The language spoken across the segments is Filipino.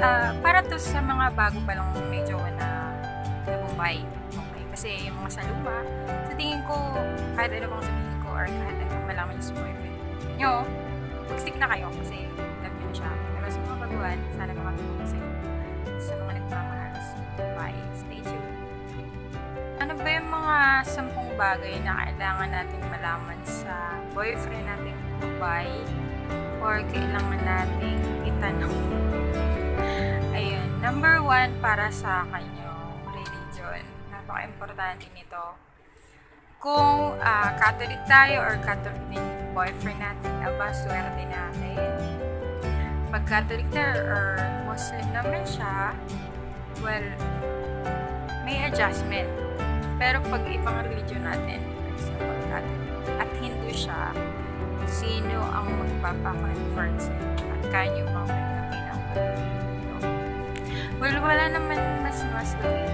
ah, para to sa mga bago pa lang medyo na nabumbay. Okay. Kasi yung mga sa luma, sa tingin ko, kahit ano pang sabihin ko or kahit ano malaman yung sa boyfriend nyo, mag-stick na kayo kasi love na siya. Pero sa mga baguhan, sana makatulong sa inyo. Sa mga nagmamahal. Bye. Stay tuned. Ano ba yung mga sampung bagay na kailangan natin malaman sa boyfriend nating babae or kailangan nating itanong? Number one, para sa akin yung religion. Napaka-importante nito. Kung ah, Catholic tayo or Catholic din boyfriend natin, aba, swerte natin. Pag Catholic tayo or Muslim naman siya, well, may adjustment. Pero pag ibang religion natin, for example, Catholic, at Hindu siya, sino ang magpapa-convert sa'yo? At kaya niyo Well, wala naman mas mas dito.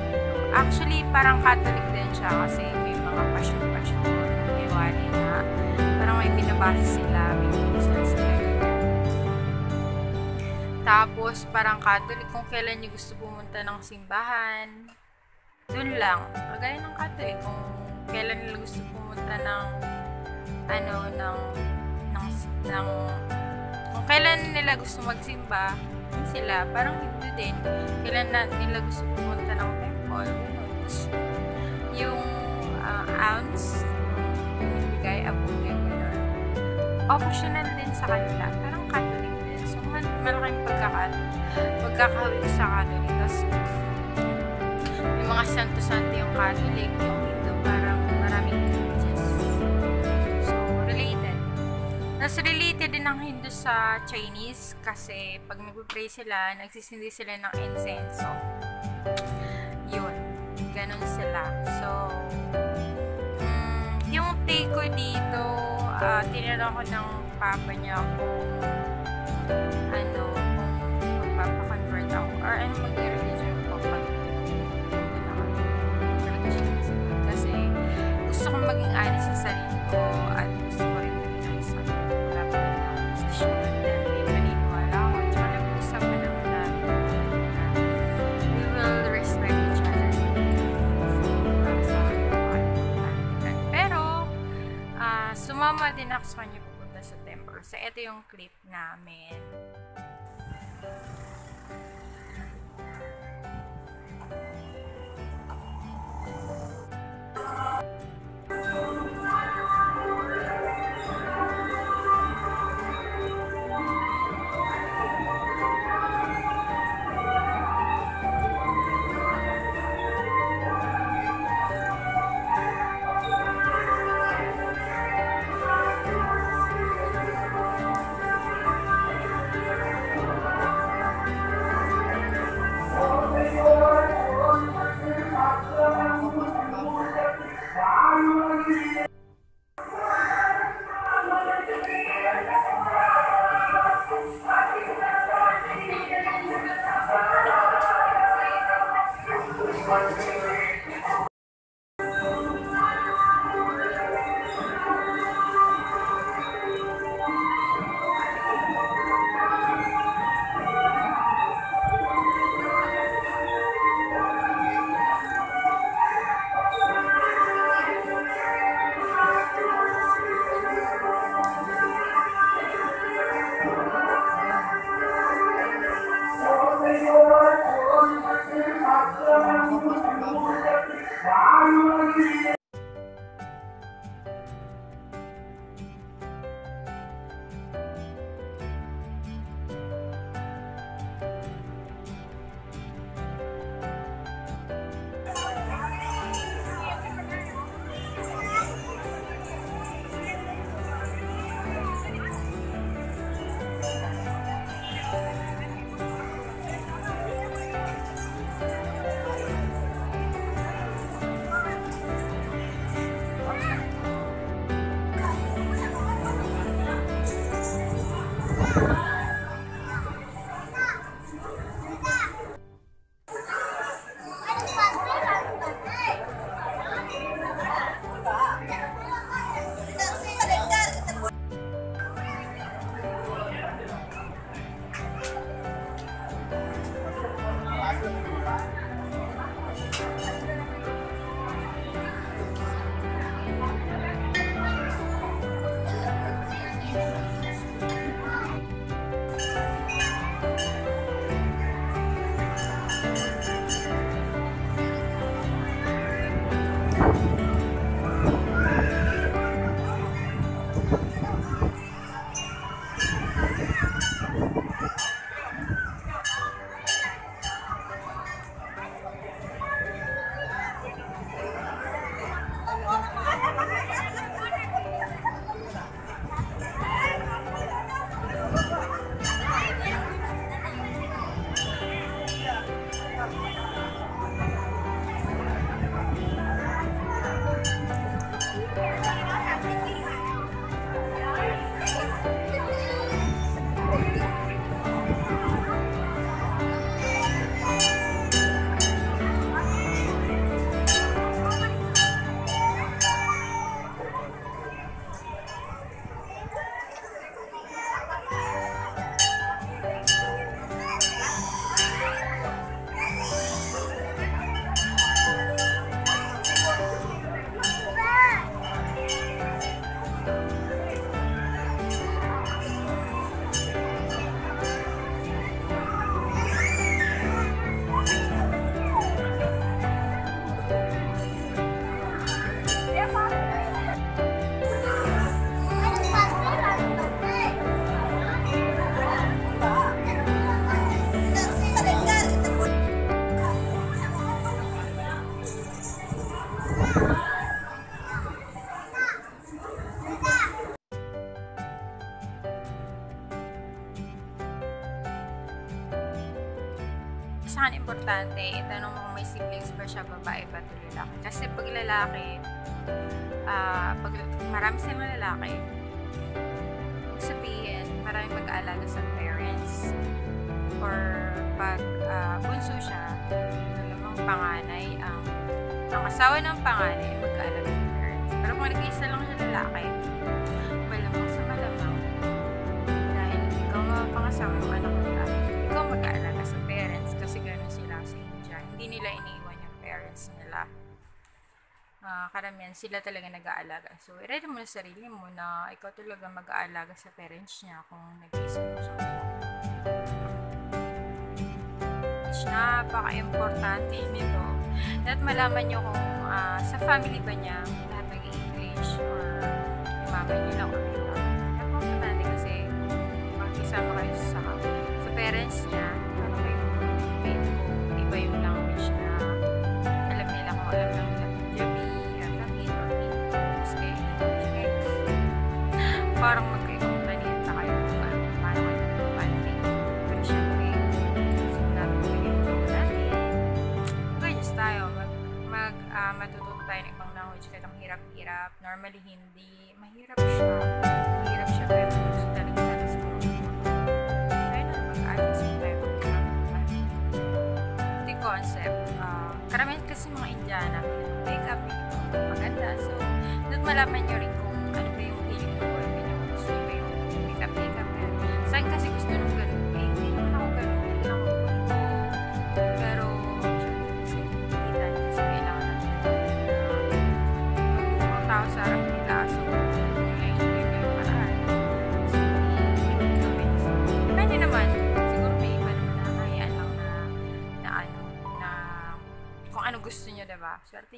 Actually, parang Catholic din siya kasi may mga pasyon-pasyon ng diwali na parang may binabasa sila, may ganyan. Tapos, parang Catholic, kung kailan niyo gusto pumunta ng simbahan, dun lang. Kagaya ng Catholic, kung kailan nila gusto pumunta ng ano, ng ng, ng kung kailan nila gusto magsimba, yun sila, parang Hindu din, kailan na nila gusto pumunta ng temple, gano'n. Tapos, yung ah, ounce, bigay, abuya, gano'n. Optional din sa kanila, parang Catholic din. So, mal malaking pagkaka pagkakawin sa Catholic. Tapos, yung mga santo-santo yung Catholic, yung Tapos related din ang Hindu sa Chinese kasi pag nagpe-pray sila, nagsisindi sila ng incense. So, yun. Ganon sila. So, mm, yung take ko dito, uh, tinanong ko ng papa niya kung ano, kung magpapakonvert ako or ano mag-religion ko pag kasi gusto kong maging honest sa sarili ko at yung clip namin one thing. Importante, itanong mo may siblings ba siya, babae ba ito lalaki. Kasi pag lalaki, uh, pag marami silang lalaki, sabihin, marami mag-aalaga sa parents. Or pag uh, bunso siya, malamang panganay, ang, ang asawa ng panganay mag-aalaga sa parents. Pero kung nag-isa lang siya lalaki, malamang sa malamang, dahil ikaw mapangasawa ng anak Hindi nila iniwan yung parents nila. Uh, karamihan sila talaga nag-aalaga. So, i-ready mo na sarili mo na ikaw talaga mag-aalaga sa parents niya kung nag-iisa mo siya. Napaka-importante nito. At malaman nyo kung uh, sa family ba niya lahat nag-English or mama niyo lang or yung Napaka-importante kasi mag-isama kayo sa, sa parents niya, hirap-hirap. Normally, hindi. Mahirap siya. Mahirap siya pero gusto talaga natin sa Kaya na mag-adjust mo tayo mag Hindi concept. Uh, karamihan kasi mga Indiana, makeup, maganda. So, doon malaman nyo rin kung ano ba yung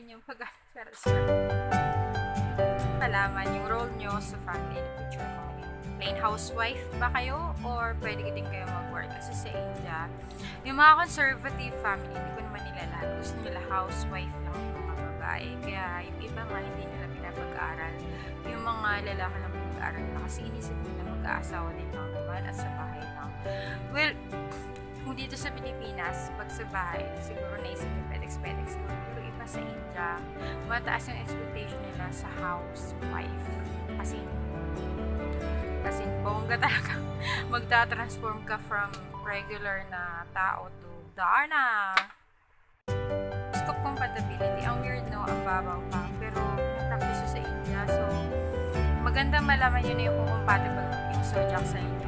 diba? Swerte nyo pag swerte, swerte. Malaman yung role nyo sa family the future. Maging plain housewife ba kayo or pwede din kayo mag-work. Kasi sa India, yung mga conservative family, hindi ko naman nila lahat. Gusto nila housewife lang yung mga babae. Kaya yung iba nga hindi nila pinapag-aaral. Yung mga lalaki lang pinag-aaral na kasi inisip nila mag-aasawa din lang naman at sa bahay lang. Well, kung dito sa Pilipinas, pag sa bahay, siguro naisip yung pedex-pedex. Pero iba sa India, mataas yung expectation nila sa housewife. Kasi, kasi bongga talaga. Magta-transform ka from regular na tao to Darna. Scope compatibility. Ang weird, no? Ang babaw pa. Pero, pinapractice sa India. So, maganda malaman yun na yung compatible yung zodiac sa inyo.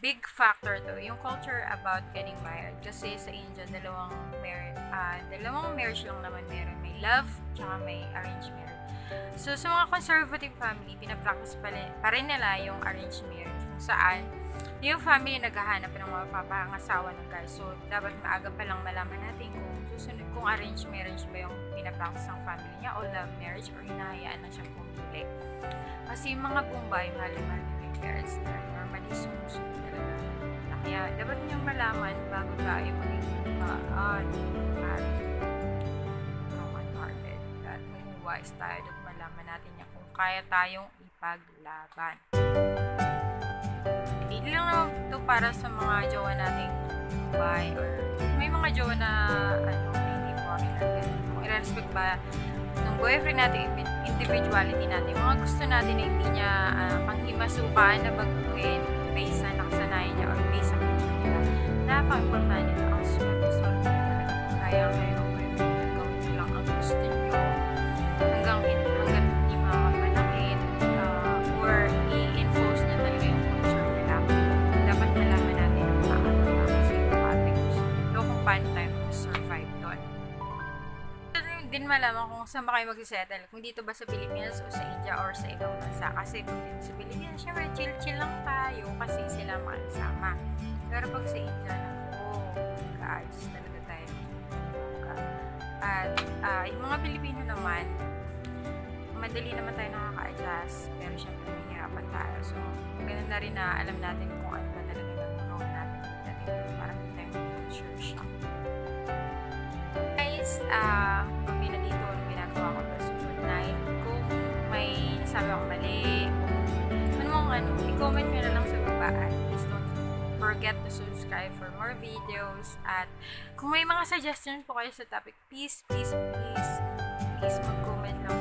Big factor to yung culture about getting married kasi sa India dalawang mar uh, dalawang marriage lang naman meron may love tsaka may arranged marriage so sa mga conservative family pinapractice pa rin, pa rin nila yung arranged marriage kung saan yung family naghahanap ng mga papangasawa ng guys. So, dapat maaga pa lang malaman natin kung susunod kung arranged marriage ba yung pinapractice ng family niya o love marriage or hinahayaan na siyang pumili. Kasi yung mga Bombay, mahal-mahal parents na normally sumusunod talaga. Kaya, dapat niyong malaman bago tayo maging maan at broken-hearted at maging wise tayo at malaman natin niya kung kaya tayong ipaglaban. Hindi lang naman ito para sa mga jowa nating Dubai or may mga jowa na ano, hindi foreigner. Kung i-respect ba boyfriend natin, individuality natin, mga gusto natin na hindi niya uh, panghimasukan na baguhin based sa nakasanayan niya or based sa culture nila. Napaka-importante nito. Ang niya talaga. Kaya kayo saan ba kayo mag-settle. Kung dito ba sa Pilipinas o sa India or sa ibang bansa. Kasi kung dito sa Pilipinas, syempre chill-chill lang tayo kasi sila makasama. Pero pag sa India, naku, nag-a-adjust talaga tayo. At uh, yung mga Pilipino naman, madali naman tayo nakaka-adjust. Pero syempre, mahirapan tayo. So, ganun na rin na alam natin ano, i-comment nyo na lang sa baba at please don't forget to subscribe for more videos. At kung may mga suggestion po kayo sa topic, please, please, please, please mag-comment lang